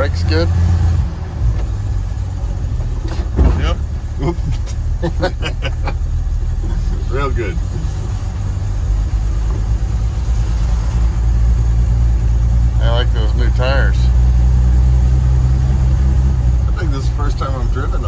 brakes good? Yep. Real good. I like those new tires. I think this is the first time I've driven